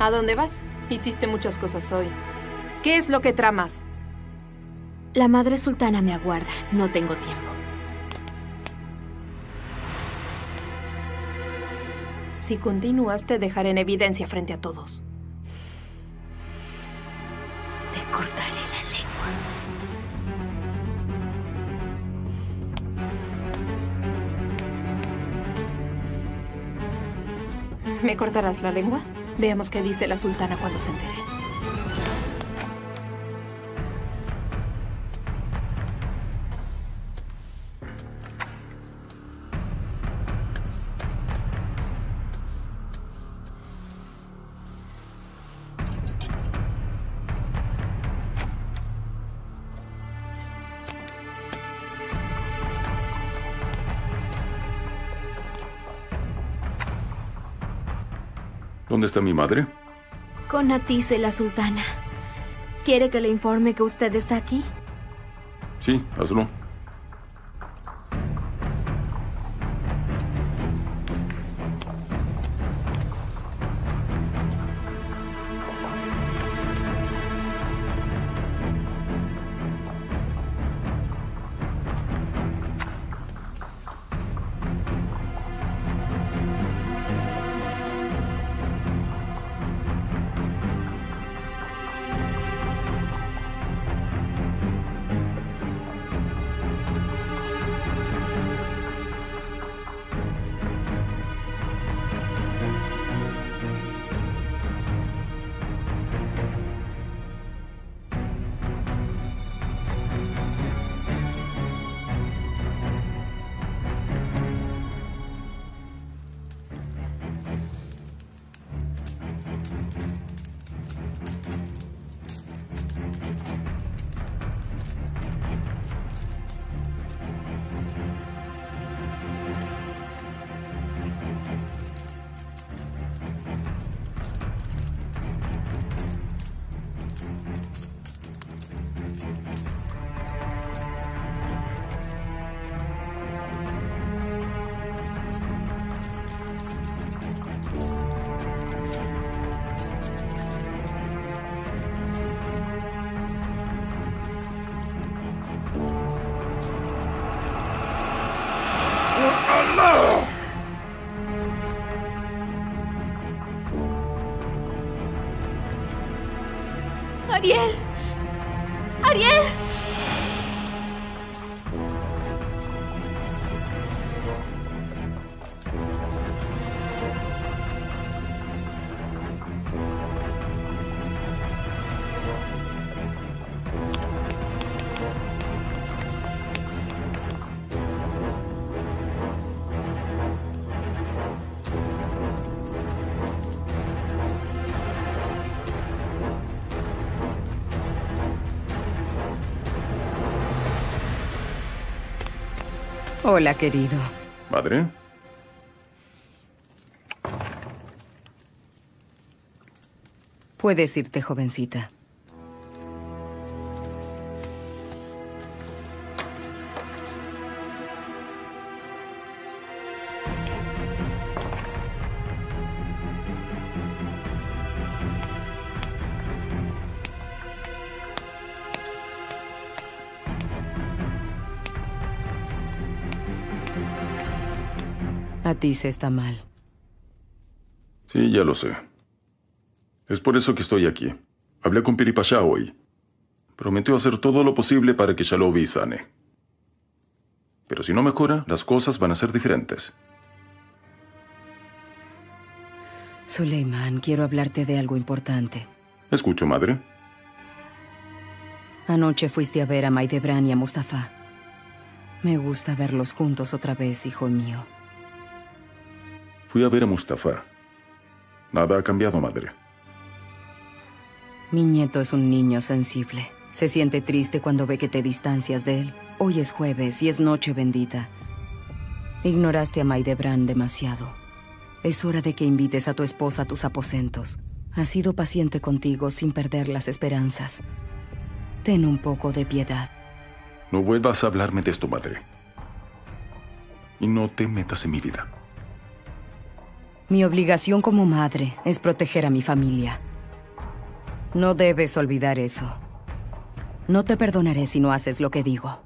¿A dónde vas? Hiciste muchas cosas hoy. ¿Qué es lo que tramas? La madre sultana me aguarda. No tengo tiempo. Si continúas, te dejaré en evidencia frente a todos. Te cortaré la lengua. ¿Me cortarás la lengua? Veamos qué dice la sultana cuando se entere. ¿Dónde está mi madre? Con Atice, la sultana. ¿Quiere que le informe que usted está aquí? Sí, hazlo. ¡Ariel! ¡Ariel! Hola, querido. ¿Madre? Puedes irte, jovencita. A ti se está mal. Sí, ya lo sé. Es por eso que estoy aquí. Hablé con Piripashá hoy. Prometió hacer todo lo posible para que Shalovi sane. Pero si no mejora, las cosas van a ser diferentes. Suleiman, quiero hablarte de algo importante. Escucho, madre. Anoche fuiste a ver a Maidebran y a Mustafa. Me gusta verlos juntos otra vez, hijo mío. Fui a ver a Mustafa. Nada ha cambiado, madre. Mi nieto es un niño sensible. Se siente triste cuando ve que te distancias de él. Hoy es jueves y es noche bendita. Ignoraste a Maidebran demasiado. Es hora de que invites a tu esposa a tus aposentos. Ha sido paciente contigo sin perder las esperanzas. Ten un poco de piedad. No vuelvas a hablarme de esto, madre. Y no te metas en mi vida. Mi obligación como madre es proteger a mi familia. No debes olvidar eso. No te perdonaré si no haces lo que digo.